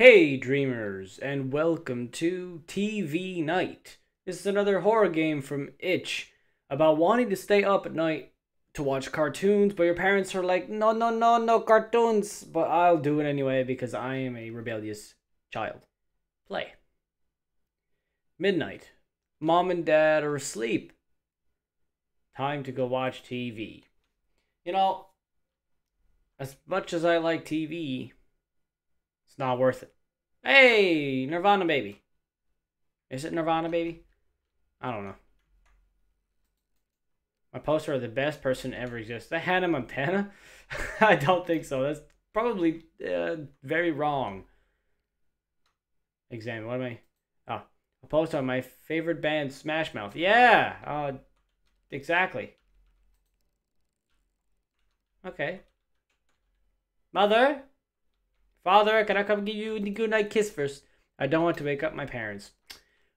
Hey, dreamers, and welcome to TV Night. This is another horror game from Itch about wanting to stay up at night to watch cartoons, but your parents are like, no, no, no, no cartoons. But I'll do it anyway because I am a rebellious child. Play. Midnight. Mom and dad are asleep. Time to go watch TV. You know, as much as I like TV, it's not worth it. Hey, Nirvana Baby. Is it Nirvana Baby? I don't know. My poster of the best person ever exists. That Hannah Montana? I don't think so. That's probably uh, very wrong. Examine. What am I? Oh, a poster on my favorite band, Smash Mouth. Yeah. Uh, exactly. Okay. Mother? Father, can I come give you a good night kiss first? I don't want to wake up my parents.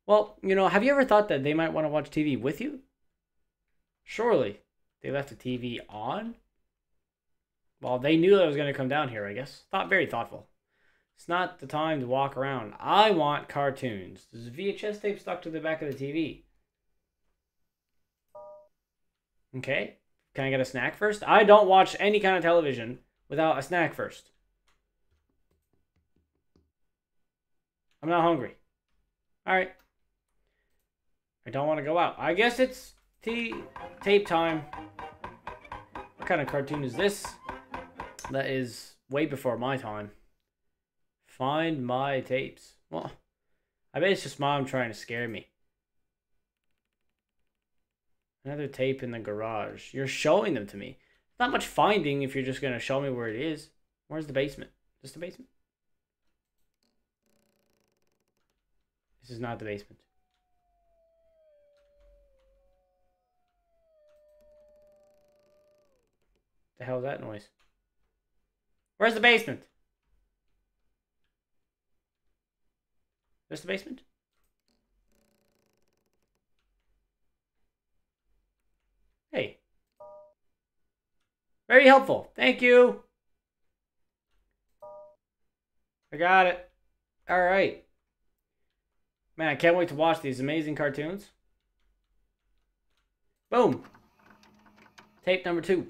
Well, you know, have you ever thought that they might want to watch TV with you? Surely. They left the TV on? Well, they knew I was going to come down here, I guess. Thought very thoughtful. It's not the time to walk around. I want cartoons. There's a VHS tape stuck to the back of the TV. Okay. Can I get a snack first? I don't watch any kind of television without a snack first. I'm not hungry. All right. I don't want to go out. I guess it's tea tape time. What kind of cartoon is this? That is way before my time. Find my tapes. Well, I bet it's just mom trying to scare me. Another tape in the garage. You're showing them to me. Not much finding if you're just going to show me where it is. Where's the basement? Just the basement? This is not the basement. The hell is that noise? Where's the basement? This the basement? Hey. Very helpful. Thank you. I got it. All right. Man, I can't wait to watch these amazing cartoons. Boom. Tape number two.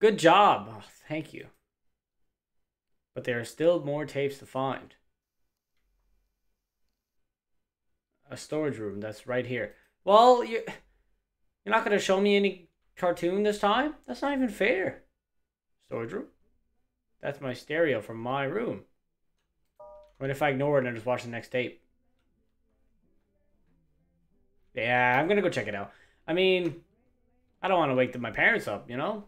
Good job. Oh, thank you. But there are still more tapes to find. A storage room that's right here. Well, you you're not going to show me any cartoon this time? That's not even fair. Storage room? That's my stereo from my room. What if I ignore it and just watch the next tape? Yeah, I'm gonna go check it out. I mean, I don't want to wake my parents up, you know?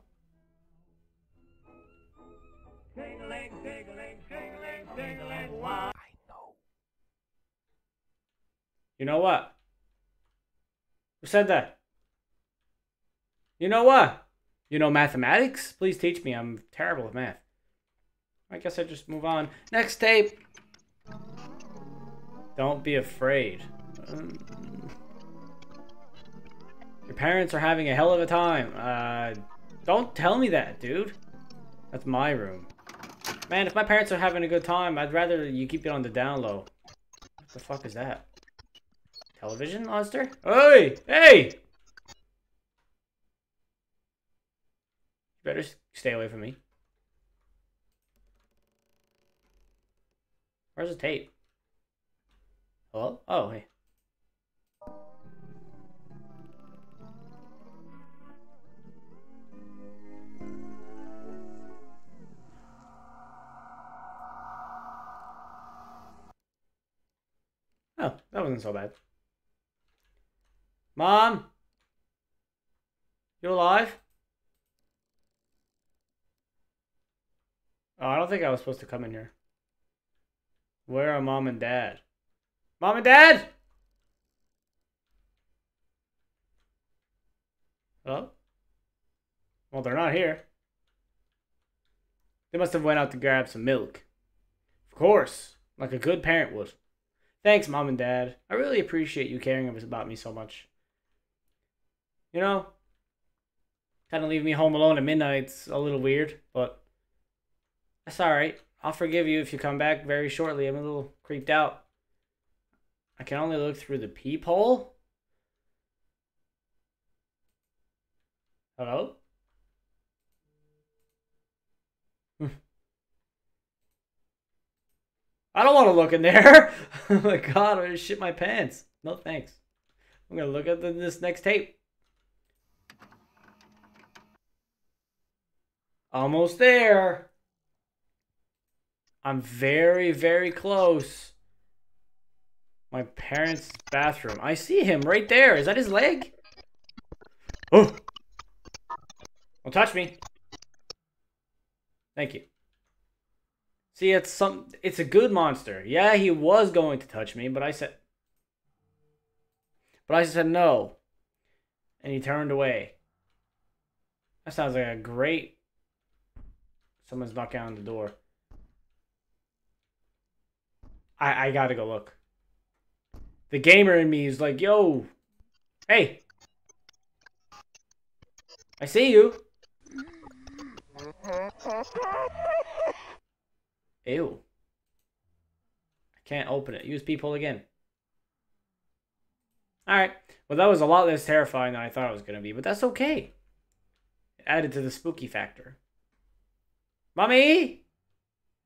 You know what? Who said that? You know what? You know mathematics? Please teach me. I'm terrible at math. I guess I just move on. Next tape. Don't be afraid. Um, your parents are having a hell of a time. Uh, don't tell me that, dude. That's my room. Man, if my parents are having a good time, I'd rather you keep it on the down low. What the fuck is that? Television monster? Hey! Hey! You better stay away from me. Where's the tape? Hello? Oh, hey. Wasn't so bad. Mom? You alive? Oh, I don't think I was supposed to come in here. Where are mom and dad? Mom and dad? Hello? Well, they're not here. They must have went out to grab some milk. Of course, like a good parent would. Thanks, Mom and Dad. I really appreciate you caring about me so much. You know, kind of leaving me home alone at midnight's a little weird, but that's alright. I'll forgive you if you come back very shortly. I'm a little creeped out. I can only look through the peephole? Hello? I don't want to look in there. oh my god, I'm gonna shit my pants. No thanks. I'm gonna look at the, this next tape. Almost there. I'm very, very close. My parents' bathroom. I see him right there. Is that his leg? Oh! Don't touch me. Thank you. See, it's some it's a good monster. Yeah, he was going to touch me, but I said But I said no. And he turned away. That sounds like a great Someone's knocking on the door. I I gotta go look. The gamer in me is like, yo, hey, I see you. Ew. I can't open it. Use peephole again. Alright. Well, that was a lot less terrifying than I thought it was going to be, but that's okay. It added to the spooky factor. Mommy?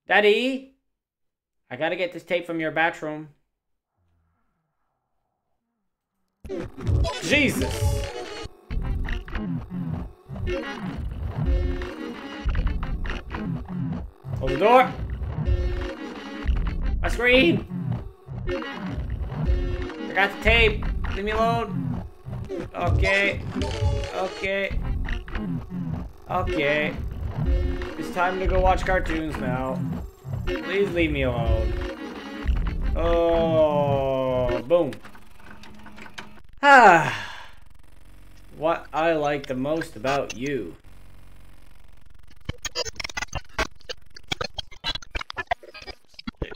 Daddy? I gotta get this tape from your bathroom. Jesus! Close the door! My screen! I got the tape! Leave me alone! Okay. Okay. Okay. It's time to go watch cartoons now. Please leave me alone. Oh, boom. Ah. What I like the most about you.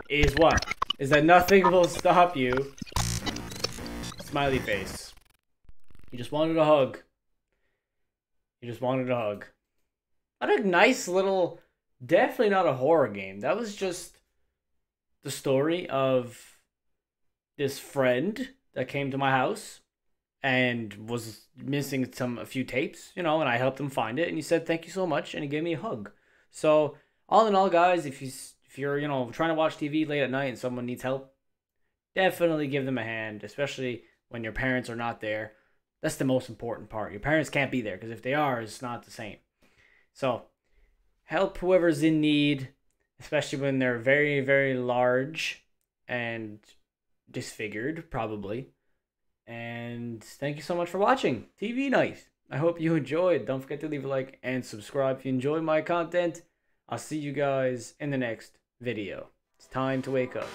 Is what? Is that nothing will stop you. Smiley face. You just wanted a hug. You just wanted a hug. What a nice little, definitely not a horror game. That was just the story of this friend that came to my house and was missing some a few tapes, you know, and I helped him find it and he said thank you so much and he gave me a hug. So, all in all guys, if you if you're, you know, trying to watch TV late at night and someone needs help, definitely give them a hand, especially when your parents are not there. That's the most important part. Your parents can't be there because if they are, it's not the same. So help whoever's in need, especially when they're very, very large and disfigured, probably. And thank you so much for watching TV Night. I hope you enjoyed. Don't forget to leave a like and subscribe if you enjoy my content. I'll see you guys in the next video. It's time to wake up.